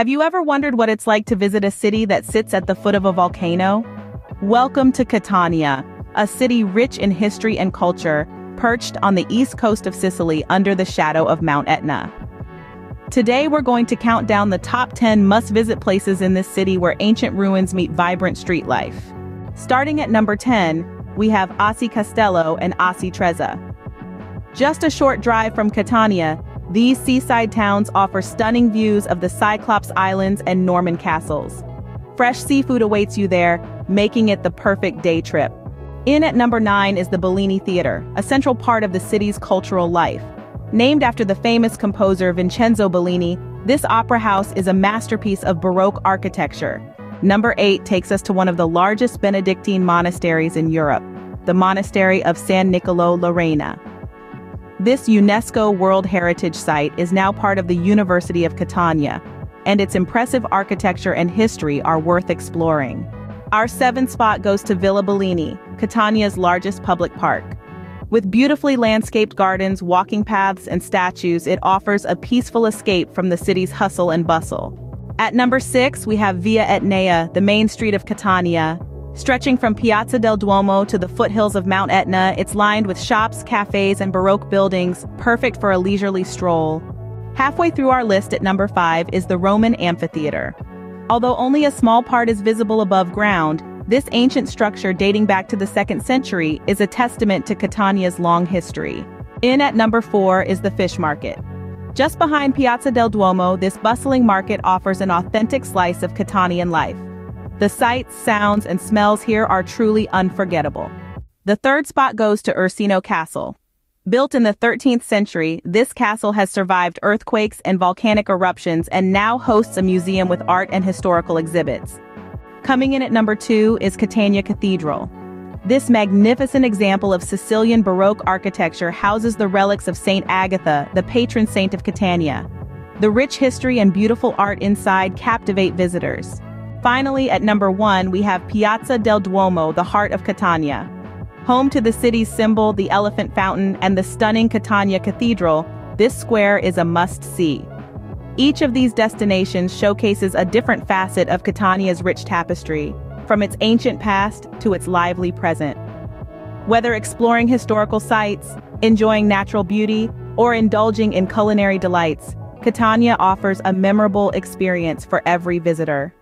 Have you ever wondered what it's like to visit a city that sits at the foot of a volcano? Welcome to Catania, a city rich in history and culture, perched on the east coast of Sicily under the shadow of Mount Etna. Today we're going to count down the top 10 must-visit places in this city where ancient ruins meet vibrant street life. Starting at number 10, we have Aci Castello and Aci Trezza. Just a short drive from Catania, these seaside towns offer stunning views of the Cyclops Islands and Norman castles. Fresh seafood awaits you there, making it the perfect day trip. In at number 9 is the Bellini Theater, a central part of the city's cultural life. Named after the famous composer Vincenzo Bellini, this opera house is a masterpiece of Baroque architecture. Number 8 takes us to one of the largest Benedictine monasteries in Europe, the Monastery of San Nicolò l'Arena. This UNESCO World Heritage Site is now part of the University of Catania, and its impressive architecture and history are worth exploring. Our seventh spot goes to Villa Bellini, Catania's largest public park. With beautifully landscaped gardens, walking paths, and statues, it offers a peaceful escape from the city's hustle and bustle. At number six, we have Via Etnea, the main street of Catania, Stretching from Piazza del Duomo to the foothills of Mount Etna, it's lined with shops, cafes, and Baroque buildings, perfect for a leisurely stroll. Halfway through our list at number 5 is the Roman Amphitheater. Although only a small part is visible above ground, this ancient structure dating back to the 2nd century is a testament to Catania's long history. In at number 4 is the Fish Market. Just behind Piazza del Duomo, this bustling market offers an authentic slice of Catanian life. The sights, sounds, and smells here are truly unforgettable. The third spot goes to Ursino Castle. Built in the 13th century, this castle has survived earthquakes and volcanic eruptions and now hosts a museum with art and historical exhibits. Coming in at number two is Catania Cathedral. This magnificent example of Sicilian Baroque architecture houses the relics of Saint Agatha, the patron saint of Catania. The rich history and beautiful art inside captivate visitors. Finally, at number one, we have Piazza del Duomo, the heart of Catania. Home to the city's symbol, the Elephant Fountain, and the stunning Catania Cathedral, this square is a must-see. Each of these destinations showcases a different facet of Catania's rich tapestry, from its ancient past to its lively present. Whether exploring historical sites, enjoying natural beauty, or indulging in culinary delights, Catania offers a memorable experience for every visitor.